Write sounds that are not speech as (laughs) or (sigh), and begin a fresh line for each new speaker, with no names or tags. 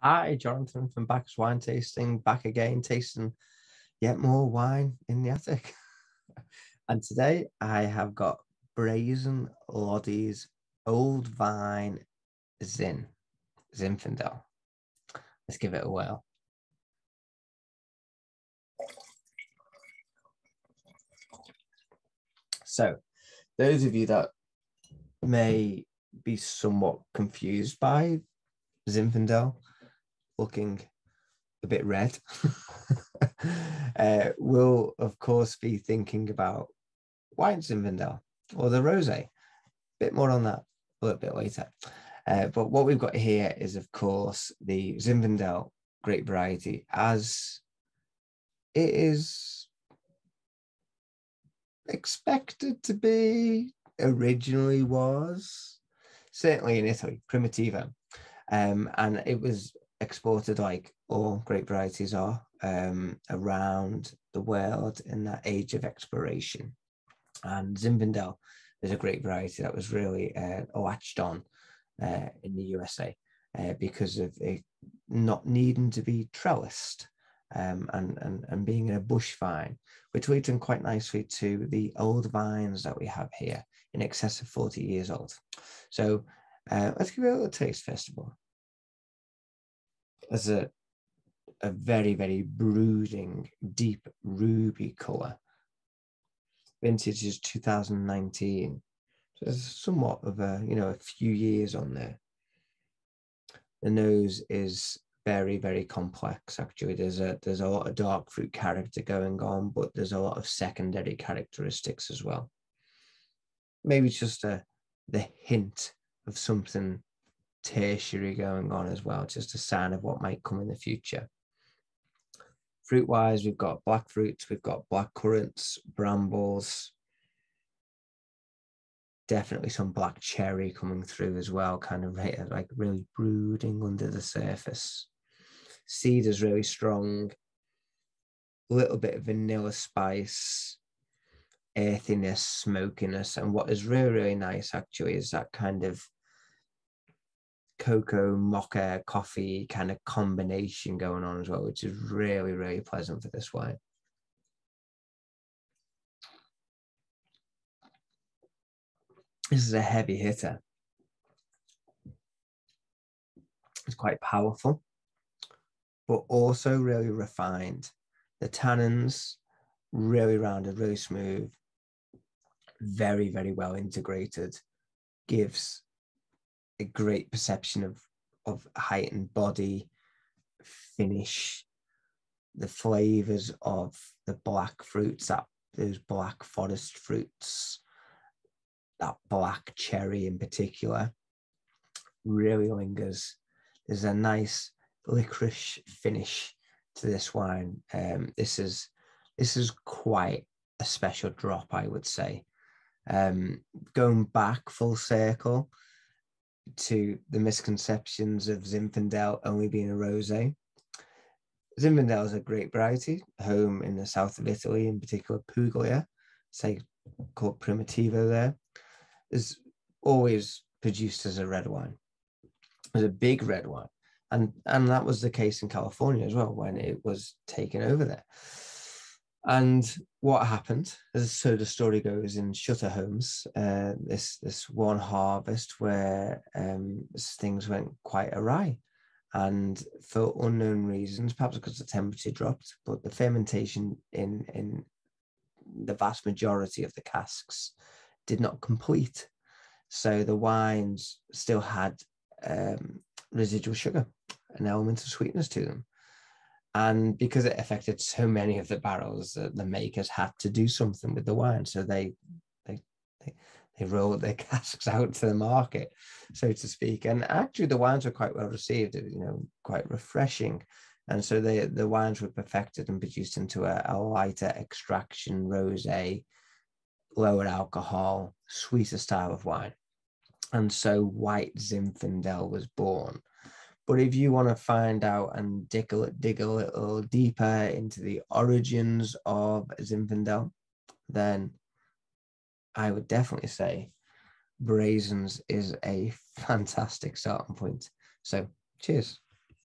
Hi, Jonathan from Bacchus Wine Tasting, back again, tasting yet more wine in the attic. (laughs) and today I have got Brazin Lodi's Old Vine Zin, Zinfandel. Let's give it a whirl. So, those of you that may be somewhat confused by Zinfandel, looking a bit red, (laughs) uh, will of course be thinking about white Zinfandel or the rosé. A bit more on that a little bit later. Uh, but what we've got here is, of course, the Zinfandel grape variety as it is expected to be originally was certainly in Italy, Primitivo. Um, and it was exported like all grape varieties are um, around the world in that age of exploration. And Zinfandel is a great variety that was really uh, latched on uh, in the USA uh, because of it not needing to be trellised um, and, and, and being a bush vine, which leads in quite nicely to the old vines that we have here in excess of 40 years old. So uh, let's give it a little taste first of all as a a very very brooding deep ruby color vintage is 2019 so there's somewhat of a you know a few years on there. The nose is very very complex actually. There's a there's a lot of dark fruit character going on but there's a lot of secondary characteristics as well. Maybe just a the hint of something tertiary going on as well, just a sign of what might come in the future. Fruit wise, we've got black fruits, we've got black currants, brambles, definitely some black cherry coming through as well, kind of like really brooding under the surface. Cedar's really strong, a little bit of vanilla spice, earthiness, smokiness. And what is really, really nice actually is that kind of cocoa mocha coffee kind of combination going on as well, which is really, really pleasant for this wine. This is a heavy hitter. It's quite powerful, but also really refined. The tannins really rounded, really smooth, very, very well integrated, gives a great perception of of height and body, finish, the flavors of the black fruits, that those black forest fruits, that black cherry in particular, really lingers. There's a nice licorice finish to this wine. Um, this is this is quite a special drop, I would say. Um, going back full circle, to the misconceptions of Zinfandel only being a rosé. Zinfandel is a great variety, home in the south of Italy, in particular Puglia, say called Primitivo there, is always produced as a red wine, as a big red wine. And, and that was the case in California as well when it was taken over there. And what happened, as so the story goes in Sutter Homes, uh, this this one harvest where um, things went quite awry, and for unknown reasons, perhaps because the temperature dropped, but the fermentation in in the vast majority of the casks did not complete, so the wines still had um, residual sugar, an element of sweetness to them and because it affected so many of the barrels uh, the makers had to do something with the wine. So they they they, they rolled their (laughs) casks out to the market so to speak. And actually the wines were quite well received you know quite refreshing. And so the the wines were perfected and produced into a, a lighter extraction rosé lower alcohol sweeter style of wine. And so white zinfandel was born but if you want to find out and dig a, dig a little deeper into the origins of Zinfandel, then I would definitely say Brazins is a (laughs) fantastic starting point. So cheers.